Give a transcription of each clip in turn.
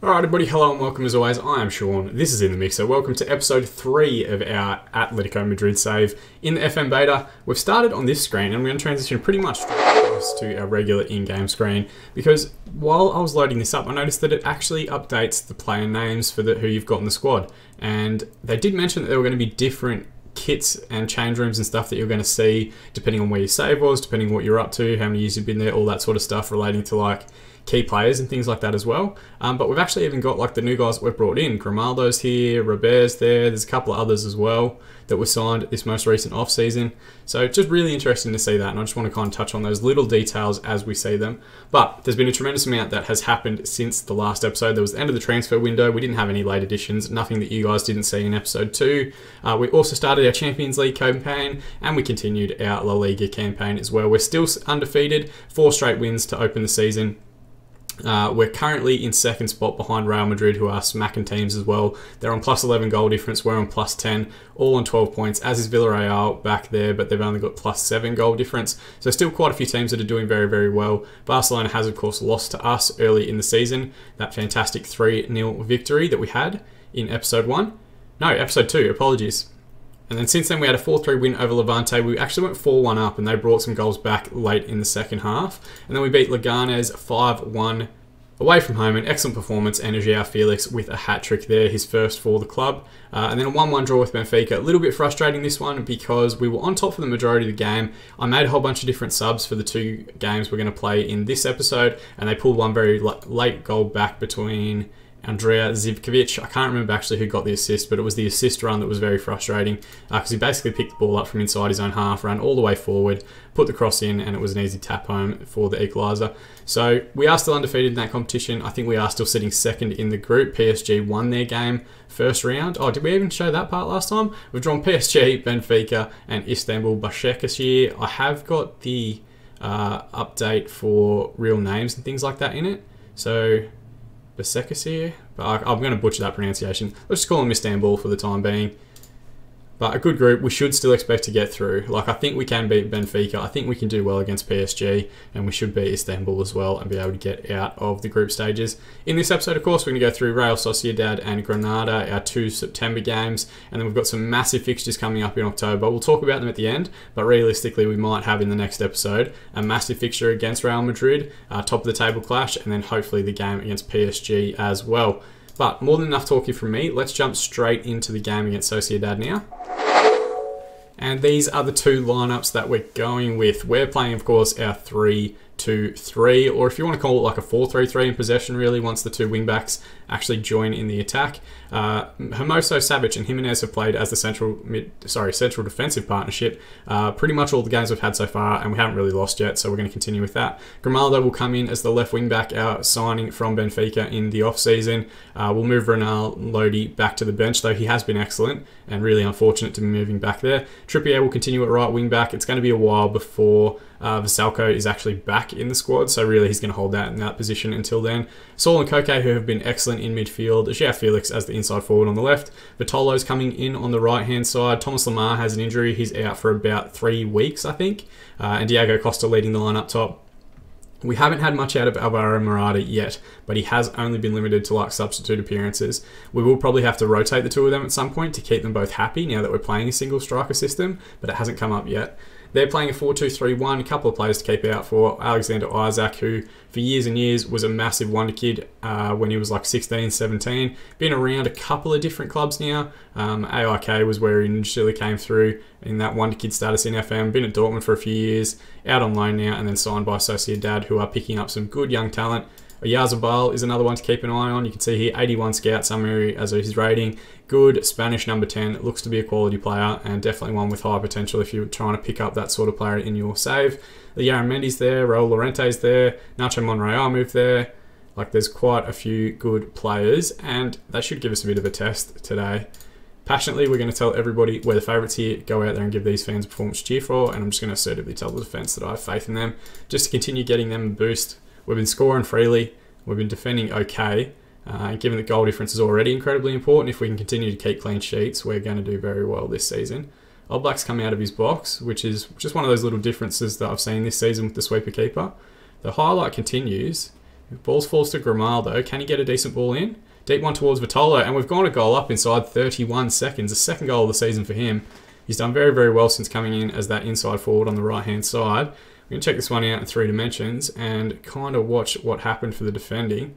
Alright, everybody, hello and welcome as always. I am Sean. This is In the Mixer. Welcome to episode 3 of our Atletico Madrid save in the FM beta. We've started on this screen and we're going to transition pretty much to our regular in game screen because while I was loading this up, I noticed that it actually updates the player names for the, who you've got in the squad. And they did mention that there were going to be different kits and change rooms and stuff that you're going to see depending on where your save was, depending on what you're up to, how many years you've been there, all that sort of stuff relating to like key players and things like that as well. Um, but we've actually even got like the new guys that we've brought in. Grimaldo's here, Robert's there. There's a couple of others as well that were signed this most recent off season. So just really interesting to see that, and I just want to kind of touch on those little details as we see them. But there's been a tremendous amount that has happened since the last episode. There was the end of the transfer window. We didn't have any late additions, nothing that you guys didn't see in episode two. Uh, we also started our Champions League campaign, and we continued our La Liga campaign as well. We're still undefeated, four straight wins to open the season. Uh, we're currently in second spot behind Real Madrid, who are smacking teams as well. They're on plus 11 goal difference. We're on plus 10, all on 12 points, as is Villarreal back there, but they've only got plus 7 goal difference. So, still quite a few teams that are doing very, very well. Barcelona has, of course, lost to us early in the season. That fantastic 3 0 victory that we had in episode 1. No, episode 2, apologies. And then since then, we had a 4 3 win over Levante. We actually went 4 1 up, and they brought some goals back late in the second half. And then we beat Leganes 5 1 away from home. An excellent performance, and Joao Felix with a hat trick there, his first for the club. Uh, and then a 1 1 draw with Benfica. A little bit frustrating this one because we were on top for the majority of the game. I made a whole bunch of different subs for the two games we're going to play in this episode, and they pulled one very late goal back between Andrea Zivkovic. I can't remember actually who got the assist, but it was the assist run that was very frustrating because uh, he basically picked the ball up from inside his own half, ran all the way forward, put the cross in, and it was an easy tap home for the equaliser. So we are still undefeated in that competition. I think we are still sitting second in the group. PSG won their game first round. Oh, did we even show that part last time? We've drawn PSG, Benfica, and Istanbul Başakşehir. I have got the uh, update for real names and things like that in it. So Basekasir, but I, I'm going to butcher that pronunciation. Let's just call him Istanbul for the time being. But a good group, we should still expect to get through. Like, I think we can beat Benfica. I think we can do well against PSG, and we should beat Istanbul as well and be able to get out of the group stages. In this episode, of course, we're going to go through Real Sociedad and Granada, our two September games, and then we've got some massive fixtures coming up in October. We'll talk about them at the end, but realistically, we might have in the next episode a massive fixture against Real Madrid, uh, top of the table clash, and then hopefully the game against PSG as well. But more than enough talking from me, let's jump straight into the game against Sociedad now. And these are the two lineups that we're going with. We're playing, of course, our 3 2 3, or if you want to call it like a 4 3 3 in possession, really, once the two wingbacks actually join in the attack. Uh, Hermoso, Savic, and Jimenez have played as the central mid, sorry, central defensive partnership. Uh, pretty much all the games we've had so far, and we haven't really lost yet, so we're going to continue with that. Grimaldo will come in as the left wing back, our signing from Benfica in the off season. Uh, we'll move Renan Lodi back to the bench, though he has been excellent and really unfortunate to be moving back there. Trippier will continue at right wing back. It's going to be a while before uh, is actually back in the squad, so really he's going to hold that in that position until then. Saul and Koke, who have been excellent in midfield. Joao Felix as the inside forward on the left. Vitolo's coming in on the right hand side. Thomas Lemar has an injury. He's out for about three weeks, I think. Uh, and Diego Costa leading the line up top. We haven't had much out of Alvaro Morata yet, but he has only been limited to like substitute appearances. We will probably have to rotate the two of them at some point to keep them both happy now that we're playing a single striker system, but it hasn't come up yet. They're playing a 4 2 3 1, a couple of players to keep out for Alexander Isak, who for years and years was a massive wonder kid uh, when he was like 16, 17. Been around a couple of different clubs now. Um, AIK was where he initially came through in that wonder kid status in FM. Been at Dortmund for a few years, out on loan now, and then signed by Sociedad, who are picking up some good young talent. Oyarzabal is another one to keep an eye on. You can see here 81 scout summary as his rating. Good Spanish number 10. Looks to be a quality player and definitely one with high potential if you're trying to pick up that sort of player in your save. The Yaron Mendy's there, Raul Llorente's there, Nacho Monreal moved there. Like there's quite a few good players and that should give us a bit of a test today. Passionately, we're going to tell everybody we're the favourites here. Go out there and give these fans a performance cheer for, and I'm just going to assertively tell the defence that I have faith in them, just to continue getting them a boost We've been scoring freely. We've been defending okay. Uh, given that goal difference is already incredibly important, if we can continue to keep clean sheets, we're going to do very well this season. Oblak's coming out of his box, which is just one of those little differences that I've seen this season with the sweeper keeper. The highlight continues If Balls falls to Grimaldo. Can he get a decent ball in? Deep one towards Vitolo, and we've gone a goal up inside 31 seconds. The second goal of the season for him. He's done very, very well since coming in as that inside forward on the right hand side. We're going to check this one out in three dimensions and kind of watch what happened for the defending.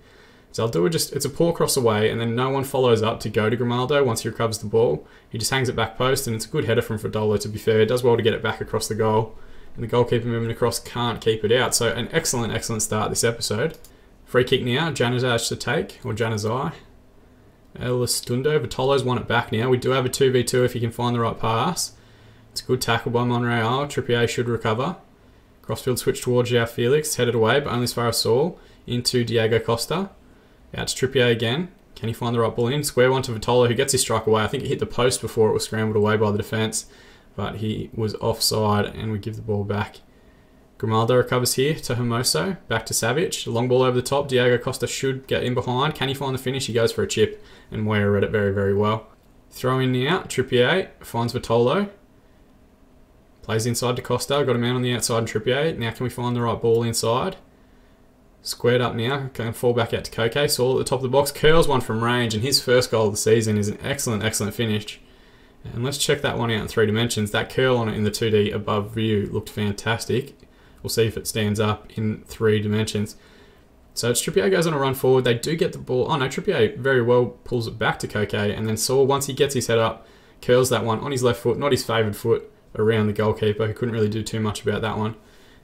So I'll do it just, it's a poor cross away, and then no one follows up to go to Grimaldo once he recovers the ball. He just hangs it back post, and it's a good header from Vitolo, to be fair. Does well to get it back across the goal. And the goalkeeper moving across can't keep it out. So an excellent, excellent start this episode. Free kick now, Januzaj to take, or Januzaj. Elustondo, Vitolo's won it back now. We do have a 2v2 if he can find the right pass. It's a good tackle by Monreal. Trippier should recover. Crossfield switch towards Joao Felix, headed away, but only as far as Saul. Into Diego Costa. Out to Trippier again. Can he find the right ball in? Square one to Vitolo, who gets his strike away. I think it hit the post before it was scrambled away by the defence, but he was offside, and we give the ball back. Grimaldo recovers here to Hermoso. Back to Savic. Long ball over the top. Diego Costa should get in behind. Can he find the finish? He goes for a chip, and Moya read it very, very well. Throw in now. Trippier finds Vitolo. Plays inside to Costa. Got a man on the outside and Trippier. Now can we find the right ball inside? Squared up now, can fall back out to Koke. Saul at the top of the box, curls one from range, and his first goal of the season is an excellent, excellent finish. And let's check that one out in three dimensions. That curl on it in the 2D above view looked fantastic. We'll see if it stands up in three dimensions. So Trippier goes on a run forward. They do get the ball. Oh no, Trippier very well pulls it back to Koke, and then Saul, once he gets his head up, curls that one on his left foot, not his favoured foot, around the goalkeeper, who couldn't really do too much about that one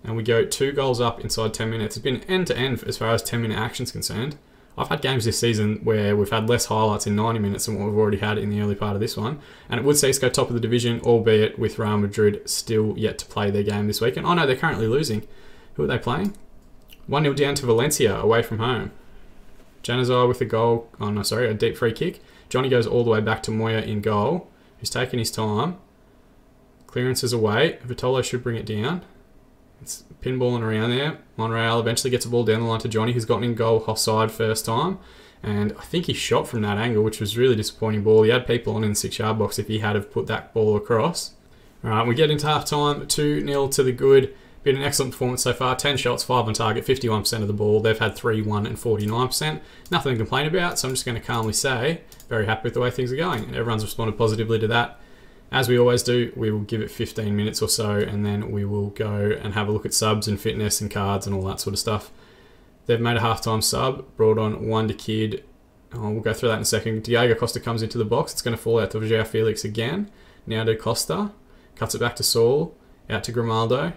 and we go two goals up inside 10 minutes. It's been end to end as far as 10 minute action's concerned. I've had games this season where we've had less highlights in 90 minutes than what we've already had in the early part of this one. And it would see us go top of the division, albeit with Real Madrid still yet to play their game this week. And I oh know they're currently losing. Who are they playing? 1 0 down to Valencia away from home. Januzaj with a goal. Oh, no, sorry, a deep free kick. Johnny goes all the way back to Moya in goal, who's taking his time. Clearance is away. Vitolo should bring it down. It's pinballing around there. Monreal eventually gets a ball down the line to Johnny, who's gotten in goal offside first time. And I think he shot from that angle, which was really disappointing ball. He had people on in the six yard box if he had have put that ball across. All right, we get into half time, 2 0 to the good. Been an excellent performance so far. 10 shots, 5 on target, 51% of the ball. They've had 3, 1, and 49%. Nothing to complain about, so I'm just going to calmly say, very happy with the way things are going. And everyone's responded positively to that. As we always do, we will give it 15 minutes or so and then we will go and have a look at subs and fitness and cards and all that sort of stuff. They've made a halftime sub, brought on Wonder Kid. Oh, we'll go through that in a second. Diego Costa comes into the box. It's going to fall out to Joao Felix again. Now to Costa. Cuts it back to Saul. Out to Grimaldo.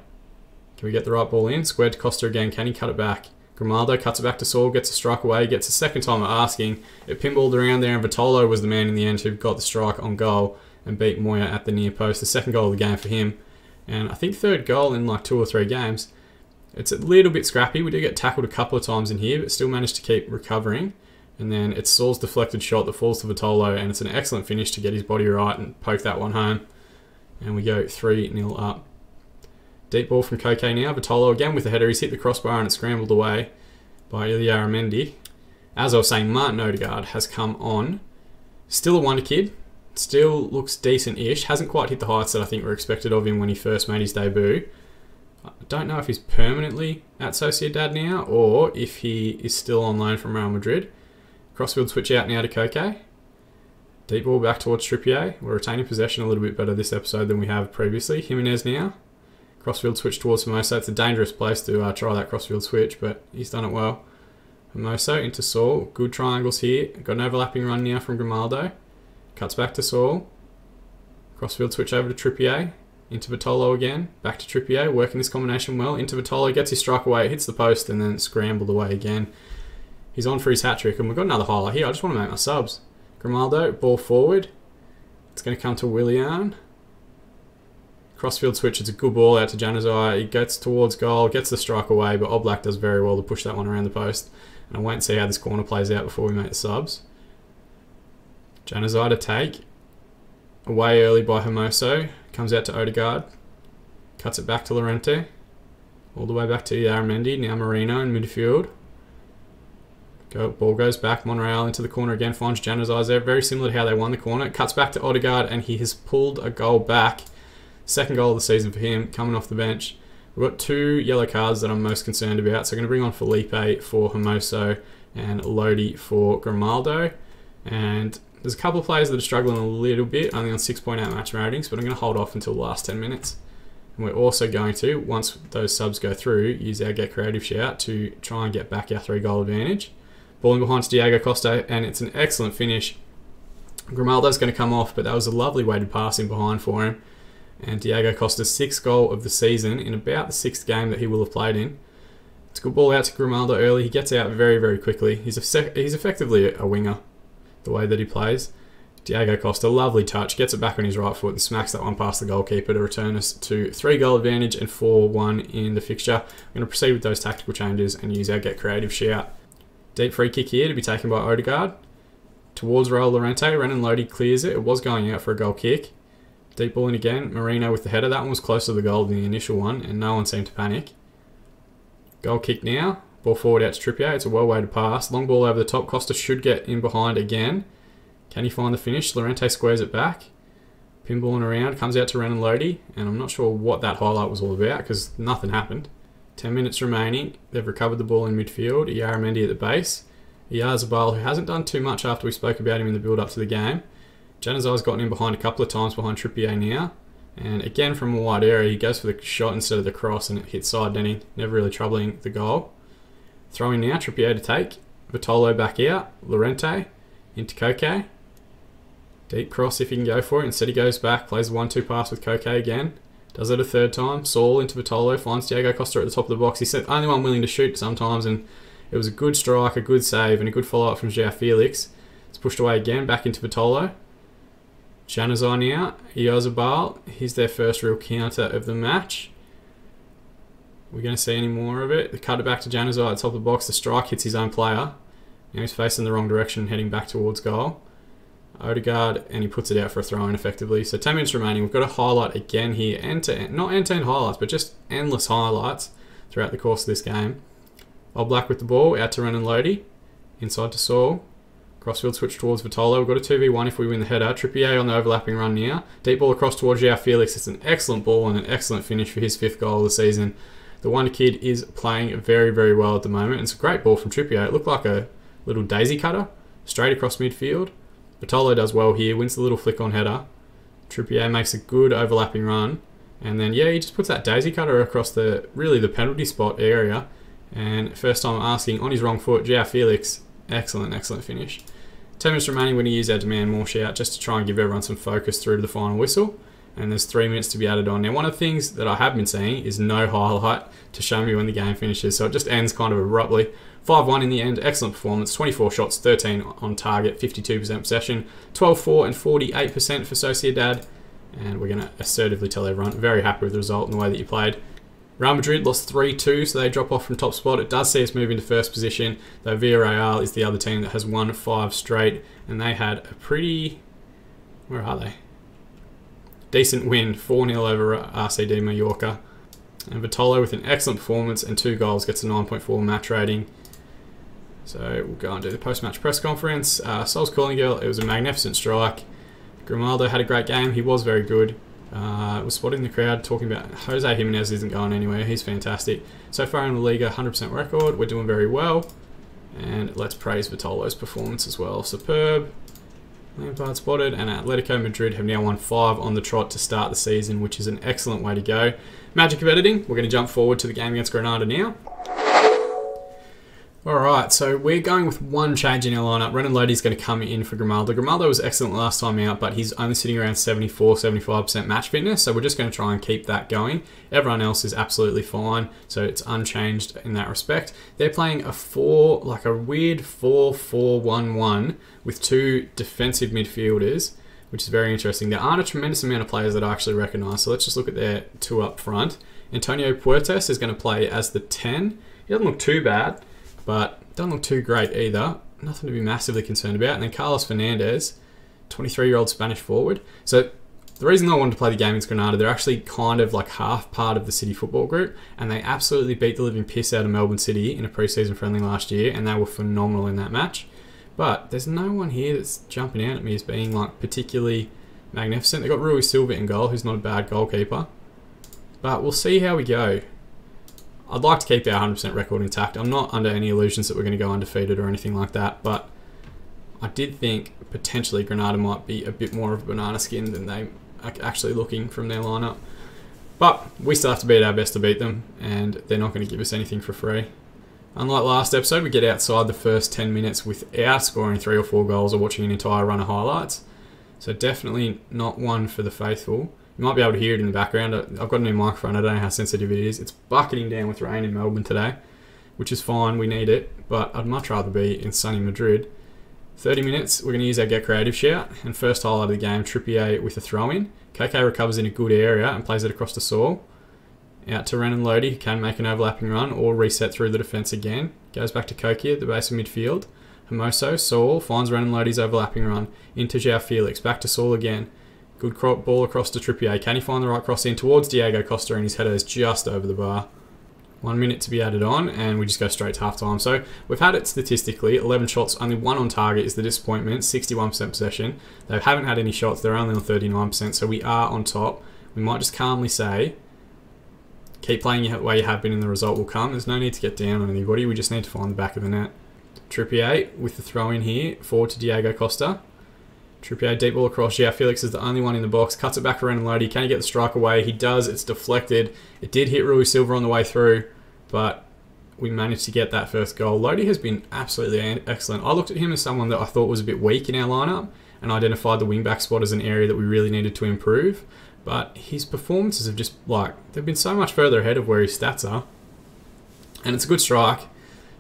Can we get the right ball in? Squared to Costa again. Can he cut it back? Grimaldo cuts it back to Saul, gets a strike away, gets a second time of asking. It pinballed around there, and Vitolo was the man in the end who got the strike on goal and beat Moya at the near post. The second goal of the game for him. And I think third goal in like two or three games. It's a little bit scrappy. We do get tackled a couple of times in here, but still managed to keep recovering. And then it's Saul's deflected shot that falls to Vitolo, and it's an excellent finish to get his body right and poke that one home. And we go 3 0 up. Deep ball from Koke now. Vitolo again with the header. He's hit the crossbar and it's scrambled away by Illarramendi. As I was saying, Martin Odegaard has come on. Still a wonder kid. Still looks decent-ish. Hasn't quite hit the heights that I think were expected of him when he first made his debut. I don't know if he's permanently at Sociedad now or if he is still on loan from Real Madrid. Crossfield switch out now to Koke. Deep ball back towards Trippier. We're retaining possession a little bit better this episode than we have previously. Jimenez now. Crossfield switch towards Hermoso. It's a dangerous place to uh, try that crossfield switch, but he's done it well. Hermoso into Saul. Good triangles here. Got an overlapping run now from Grimaldo. Cuts back to Saul. Crossfield switch over to Trippier. Into Vitolo again. Back to Trippier. Working this combination well. Into Vitolo. Gets his strike away. Hits the post and then scrambled away again. He's on for his hat trick. And we've got another highlight here. I just want to make my subs. Grimaldo. Ball forward. It's going to come to Willian. Crossfield switch. It's a good ball out to Januzaj. He gets towards goal. Gets the strike away. But Oblak does very well to push that one around the post. And I won't see how this corner plays out before we make the subs. Januzaj to take. Away early by Hermoso. Comes out to Odegaard. Cuts it back to Llorente. All the way back to Aramendi. Now Merino in midfield. Go, ball goes back. Monreal into the corner again. Finds Januzaj there. Very similar to how they won the corner. Cuts back to Odegaard and he has pulled a goal back. Second goal of the season for him. Coming off the bench. We've got two yellow cards that I'm most concerned about. So I'm going to bring on Felipe for Hermoso and Lodi for Grimaldo. And there's a couple of players that are struggling a little bit, only on 6.8 match ratings, but I'm going to hold off until the last 10 minutes. And we're also going to, once those subs go through, use our Get Creative shout to try and get back our three goal advantage. Balling behind to Diego Costa, and it's an excellent finish. Grimaldo's going to come off, but that was a lovely weighted pass in behind for him. And Diego Costa's sixth goal of the season in about the sixth game that he will have played in. It's a good ball out to Grimaldo early. He gets out very, very quickly. He's, a he's effectively a winger, the way that he plays. Diego Costa, lovely touch, gets it back on his right foot and smacks that one past the goalkeeper to return us to three goal advantage and 4 1 in the fixture. I'm going to proceed with those tactical changes and use our Get Creative shout. Deep free kick here to be taken by Odegaard. Towards Raul Lorente, Renan Lodi clears it. It was going out for a goal kick. Deep ball in again. Merino with the header. That one was closer to the goal than the initial one, and no one seemed to panic. Goal kick now. Ball forward out to Trippier. It's a well weighted pass. Long ball over the top. Costa should get in behind again. Can he find the finish? Lorente squares it back. Pinballing around, comes out to Renan Lodi, and I'm not sure what that highlight was all about because nothing happened. 10 minutes remaining. They've recovered the ball in midfield. Mendy at the base. Oyarzabal, who hasn't done too much after we spoke about him in the build up to the game. Januzaj's gotten in behind a couple of times behind Trippier now. And again, from a wide area, he goes for the shot instead of the cross and it hits side netting, never really troubling the goal. Throwing now, Trippier to take. Vitolo back out. Lorente into Koke. Deep cross if he can go for it. Instead he goes back, plays a 1-2 pass with Koke again. Does it a third time. Saul into Vitolo, finds Diego Costa at the top of the box. He's the only one willing to shoot sometimes, and it was a good strike, a good save, and a good follow-up from Joao Felix. It's pushed away again, back into Vitolo. Januzaj now. Oyarzabal. He's their first real counter of the match. We're going to see any more of it. They cut it back to Januzaj at the top of the box. The strike hits his own player. Now he's facing the wrong direction, heading back towards goal. Odegaard, and he puts it out for a throw in effectively. So 10 minutes remaining. We've got a highlight again here, end to end, not end to end highlights, but just endless highlights throughout the course of this game. Oblak with the ball, out to Renan Lodi, inside to Saul. Crossfield switch towards Vitolo. We've got a 2v1 if we win the header. Trippier on the overlapping run now. Deep ball across towards Joao Felix. It's an excellent ball and an excellent finish for his fifth goal of the season. The Wonder Kid is playing very, very well at the moment. It's a great ball from Trippier. It looked like a little daisy cutter straight across midfield. Vitolo does well here, wins the little flick on header. Trippier makes a good overlapping run. And then, yeah, he just puts that daisy cutter across the, really the penalty spot area. And first time asking, on his wrong foot, Joao Felix, excellent, excellent finish. 10 minutes remaining, we're going to use our demand more shout just to try and give everyone some focus through to the final whistle. And there's three minutes to be added on. Now, one of the things that I have been seeing is no highlight to show me when the game finishes. So it just ends kind of abruptly. 5 1 in the end, excellent performance. 24 shots, 13 on target, 52% possession, 12 4 and 48% for Sociedad. And we're going to assertively tell everyone, very happy with the result and the way that you played. Real Madrid lost 3 2, so they drop off from top spot. It does see us move into first position, though Villarreal is the other team that has won 5 straight, and they had a pretty. Where are they? Decent win, 4 0 over RCD Mallorca. And Vitolo with an excellent performance and two goals gets a 9.4 match rating. So we'll go and do the post-match press conference. Uh, Sol's calling girl, it was a magnificent strike. Grimaldo had a great game. He was very good. Uh, was spotting the crowd talking about Jose Jimenez isn't going anywhere. He's fantastic. So far in the Liga, 100% record. We're doing very well. And let's praise Vitolo's performance as well. Superb. Lampard spotted, and Atletico Madrid have now won five on the trot to start the season, which is an excellent way to go. Magic of editing, we're going to jump forward to the game against Granada now. Alright, so we're going with one change in our lineup. Renan is going to come in for Grimaldo. Grimaldo was excellent last time out, but he's only sitting around 74-75% match fitness, so we're just going to try and keep that going. Everyone else is absolutely fine, so it's unchanged in that respect. They're playing a 4, like a weird 4-4-1-1 with two defensive midfielders, which is very interesting. There aren't a tremendous amount of players that I actually recognise, so let's just look at their two up front. Antonio Puertas is going to play as the 10. He doesn't look too bad but doesn't look too great either. Nothing to be massively concerned about. And then Carlos Fernandez, 23-year-old Spanish forward. So the reason I wanted to play the game against Granada, they're actually kind of like half part of the City Football Group, and they absolutely beat the living piss out of Melbourne City in a preseason friendly last year, and they were phenomenal in that match. But there's no one here that's jumping out at me as being like particularly magnificent. They got Rui Silva in goal, who's not a bad goalkeeper. But we'll see how we go. I'd like to keep our 100% record intact. I'm not under any illusions that we're going to go undefeated or anything like that, but I did think potentially Granada might be a bit more of a banana skin than they are actually looking from their lineup. But we still have to beat our best to beat them, and they're not going to give us anything for free. Unlike last episode, we get outside the first 10 minutes without scoring three or four goals or watching an entire run of highlights. So definitely not one for the faithful. You might be able to hear it in the background. I've got a new microphone. I don't know how sensitive it is. It's bucketing down with rain in Melbourne today, which is fine. We need it, but I'd much rather be in sunny Madrid. 30 minutes, we're going to use our Get Creative shout. And first highlight of the game, Trippier with a throw in. Koke recovers in a good area and plays it across the Saul. Out to Renan Lodi, can make an overlapping run or reset through the defence again. Goes back to Koke at the base of midfield. Hermoso, Saul, finds Renan Lodi's overlapping run. Into Joao Felix, back to Saul again. Good ball across to Trippier. Can he find the right cross in towards Diego Costa and his header is just over the bar. One minute to be added on, and we just go straight to half time. So we've had it statistically 11 shots, only one on target is the disappointment, 61% possession. They haven't had any shots, they're only on 39%, so we are on top. We might just calmly say keep playing the way you have been and the result will come. There's no need to get down on anybody. We just need to find the back of the net. Trippier with the throw in here, forward to Diego Costa. Trippier deep ball across. Yeah, Felix is the only one in the box. Cuts it back around and Lodi. Can he get the strike away? He does. It's deflected. It did hit Rui Silva on the way through, but we managed to get that first goal. Lodi has been absolutely excellent. I looked at him as someone that I thought was a bit weak in our lineup and identified the wing back spot as an area that we really needed to improve. But his performances have just like they've been so much further ahead of where his stats are. And it's a good strike.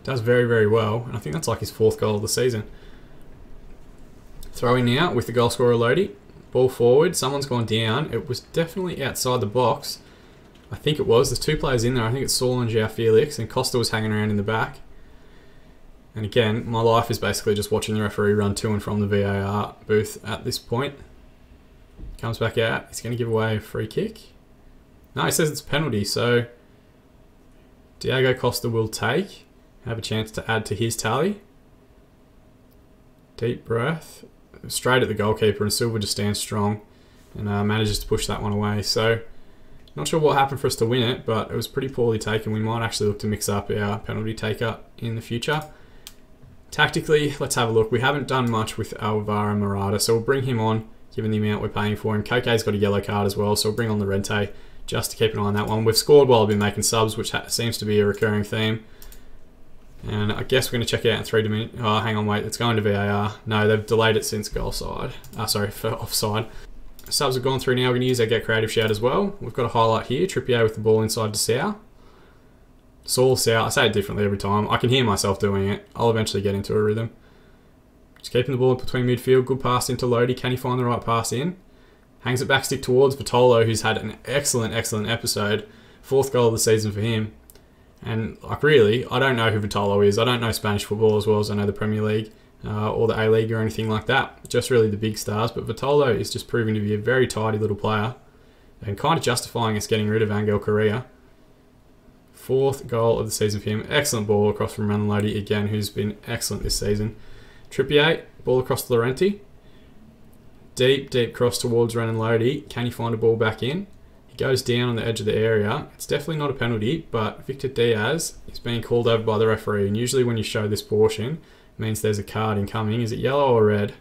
Does very, very well. And I think that's like his fourth goal of the season. Throwing out with the goal scorer Lodi. Ball forward. Someone's gone down. It was definitely outside the box. I think it was. There's two players in there. I think it's Saul and Joao Felix. And Costa was hanging around in the back. And again, my life is basically just watching the referee run to and from the VAR booth at this point. Comes back out. He's going to give away a free kick. No, he says it's a penalty. So Diego Costa will take. Have a chance to add to his tally. Deep breath. Straight at the goalkeeper, and Silva just stands strong and uh, manages to push that one away. So, not sure what happened for us to win it, but it was pretty poorly taken. We might actually look to mix up our penalty taker in the future. Tactically, let's have a look. We haven't done much with Alvaro Morata, so we'll bring him on given the amount we're paying for him. Koke's got a yellow card as well, so we'll bring on Llorente just to keep an eye on that one. We've scored while I've been making subs, which seems to be a recurring theme. And I guess we're going to check it out in three dimensions. Oh, hang on, wait. It's going to VAR. No, they've delayed it since goal side. Uh, sorry, for offside. Subs have gone through now. We're going to use our Get Creative shout as well. We've got a highlight here. Trippier with the ball inside to Sau. Saul Sau. I say it differently every time. I can hear myself doing it. I'll eventually get into a rhythm. Just keeping the ball between midfield. Good pass into Lodi. Can he find the right pass in? Hangs it back stick towards Vitolo, who's had an excellent, excellent episode. Fourth goal of the season for him. And like really, I don't know who Vitolo is. I don't know Spanish football as well as I know the Premier League uh, or the A League or anything like that. Just really the big stars. But Vitolo is just proving to be a very tidy little player and kind of justifying us getting rid of Angel Correa. Fourth goal of the season for him. Excellent ball across from Renan Lodi again, who's been excellent this season. Trippier, ball across to Llorente. Deep, deep cross towards Renan Lodi. Can he find a ball back in? Goes down on the edge of the area. It's definitely not a penalty, but Victor Diaz is being called over by the referee. And usually, when you show this portion, it means there's a card incoming. Is it yellow or red?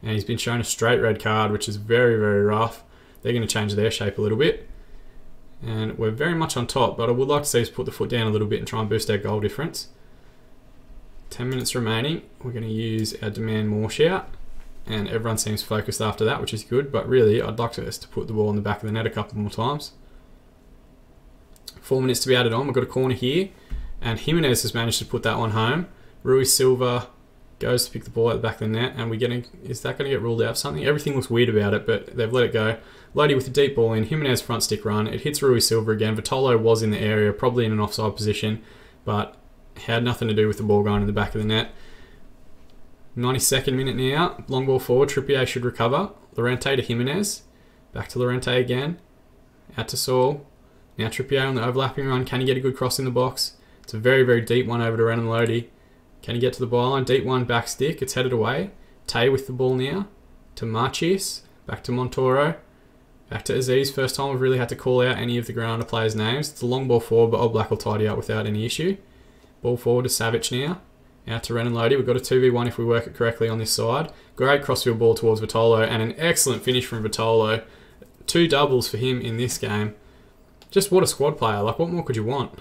And he's been shown a straight red card, which is very, very rough. They're going to change their shape a little bit. And we're very much on top, but I would like to see us put the foot down a little bit and try and boost our goal difference. 10 minutes remaining. We're going to use our demand more shout and everyone seems focused after that, which is good. But really, I'd like us to put the ball in the back of the net a couple more times. Four minutes to be added on. We've got a corner here, and Jimenez has managed to put that one home. Rui Silva goes to pick the ball at the back of the net, and we're getting is that going to get ruled out something? Everything looks weird about it, but they've let it go. Lodi with a deep ball in. Jimenez front stick run. It hits Rui Silva again. Vitolo was in the area, probably in an offside position, but had nothing to do with the ball going in the back of the net. 92nd minute now. Long ball forward. Trippier should recover. Llorente to Jimenez. Back to Llorente again. Out to Saul. Now Trippier on the overlapping run. Can he get a good cross in the box? It's a very, very deep one over to Renan Lodi. Can he get to the byline? Deep one, back stick. It's headed away. Tay with the ball now. To Marchis. Back to Montoro. Back to Azeez, first time we've really had to call out any of the Granada players' names. It's a long ball forward, but Oblak will tidy up without any issue. Ball forward to Savic now. Out to Renan Lodi. We've got a 2v1 if we work it correctly on this side. Great crossfield ball towards Vitolo, and an excellent finish from Vitolo. Two doubles for him in this game. Just what a squad player. Like, what more could you want?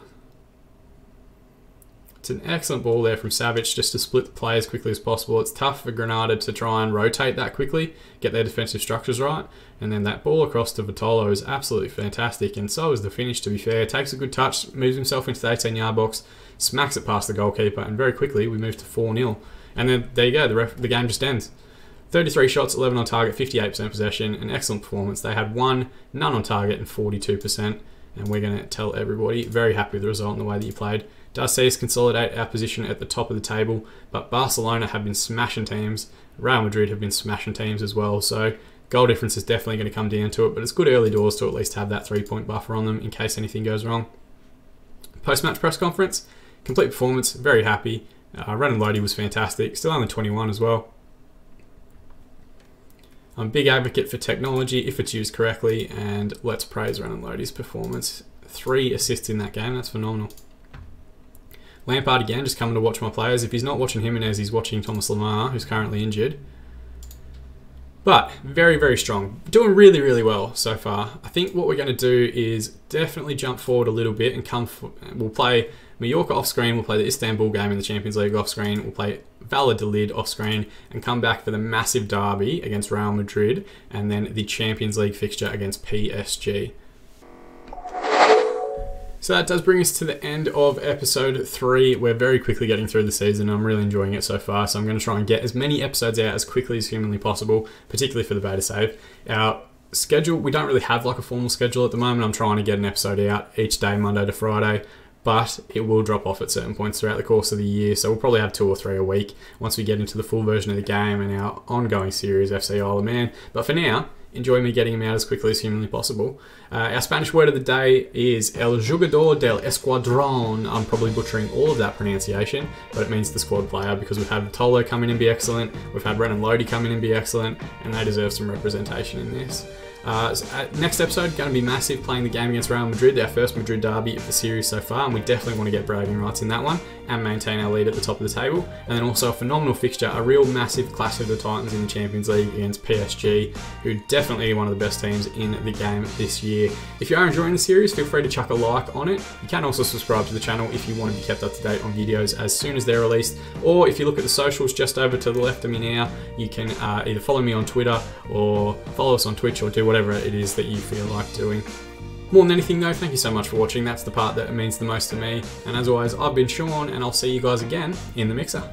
It's an excellent ball there from Savic just to split the play as quickly as possible. It's tough for Granada to try and rotate that quickly, get their defensive structures right, and then that ball across to Vitolo is absolutely fantastic, and so is the finish, to be fair. Takes a good touch, moves himself into the 18 yard box, smacks it past the goalkeeper, and very quickly we move to 4 0. And then there you go, the, ref, the game just ends. 33 shots, 11 on target, 58% possession, an excellent performance. They had one, none on target, and 42%. And we're going to tell everybody, very happy with the result and the way that you played us consolidate our position at the top of the table, but Barcelona have been smashing teams. Real Madrid have been smashing teams as well. So goal difference is definitely going to come down to it, but it's good early doors to at least have that three point buffer on them in case anything goes wrong. Post match press conference, complete performance, very happy. Uh, Lodi was fantastic, still only 21 as well. I'm a big advocate for technology if it's used correctly, and let's praise Renan Lodi's performance. Three assists in that game, that's phenomenal. Lampard again, just coming to watch my players. If he's not watching Jimenez, he's watching Thomas Lemar, who's currently injured. But very, very strong. Doing really, really well so far. I think what we're going to do is definitely jump forward a little bit and come. For, we'll play Mallorca off screen. We'll play the Istanbul game in the Champions League off screen. We'll play Valladolid off screen and come back for the massive derby against Real Madrid and then the Champions League fixture against PSG. So that does bring us to the end of episode three. We're very quickly getting through the season. I'm really enjoying it so far. So I'm going to try and get as many episodes out as quickly as humanly possible, particularly for the beta save. Our schedule, we don't really have like a formal schedule at the moment. I'm trying to get an episode out each day, Monday to Friday but it will drop off at certain points throughout the course of the year. So we'll probably have two or three a week once we get into the full version of the game and our ongoing series, FC Isle of Man. But for now, enjoy me getting them out as quickly as humanly possible. Uh, our Spanish word of the day is El Jugador del Escuadrón. I'm probably butchering all of that pronunciation, but it means the squad player because we've had Tolo come in and be excellent, we've had Renan Lodi come in and be excellent, and they deserve some representation in this. Uh, uh, next episode, going to be massive, playing the game against Real Madrid, our first Madrid derby of the series so far, and we definitely want to get bragging rights in that one and maintain our lead at the top of the table. And then also a phenomenal fixture, a real massive clash of the Titans in the Champions League against PSG, who definitely one of the best teams in the game this year. If you are enjoying the series, feel free to chuck a like on it. You can also subscribe to the channel if you want to be kept up to date on videos as soon as they're released. Or if you look at the socials just over to the left of me now, you can uh, either follow me on Twitter or follow us on Twitch or do whatever it is that you feel like doing. More than anything though, thank you so much for watching. That's the part that means the most to me. And as always, I've been Sean and I'll see you guys again in the mixer.